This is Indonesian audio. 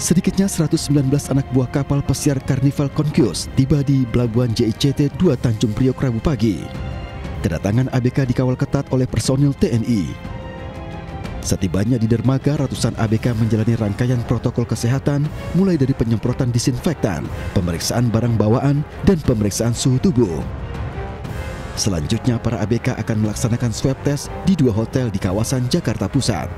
Sedikitnya 119 anak buah kapal pesiar Carnival Conquest tiba di Pelabuhan JICT 2 Tanjung Priok Rabu pagi. Kedatangan ABK dikawal ketat oleh personil TNI. Setibanya di dermaga, ratusan ABK menjalani rangkaian protokol kesehatan mulai dari penyemprotan disinfektan, pemeriksaan barang bawaan, dan pemeriksaan suhu tubuh. Selanjutnya, para ABK akan melaksanakan swab test di dua hotel di kawasan Jakarta Pusat.